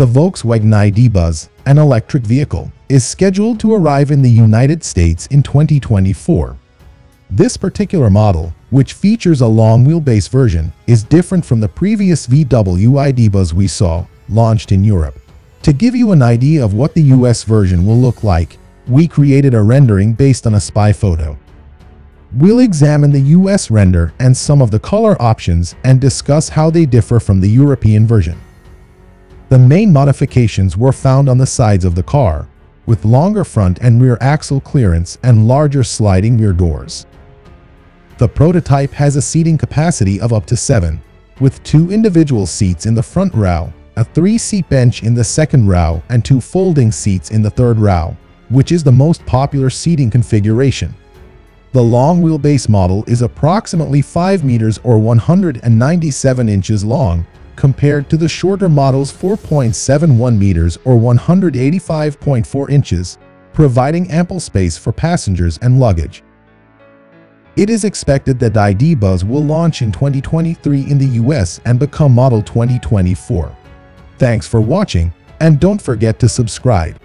The Volkswagen ID Buzz, an electric vehicle, is scheduled to arrive in the United States in 2024. This particular model, which features a long wheelbase version, is different from the previous VW ID Buzz we saw, launched in Europe. To give you an idea of what the US version will look like, we created a rendering based on a spy photo. We'll examine the US render and some of the color options and discuss how they differ from the European version. The main modifications were found on the sides of the car, with longer front and rear axle clearance and larger sliding rear doors. The prototype has a seating capacity of up to 7, with two individual seats in the front row, a three-seat bench in the second row, and two folding seats in the third row, which is the most popular seating configuration. The long wheelbase model is approximately 5 meters or 197 inches long, compared to the shorter model's 4.71 meters or 185.4 inches, providing ample space for passengers and luggage. It is expected that the ID Buzz will launch in 2023 in the US and become Model 2024. Thanks for watching, and don't forget to subscribe.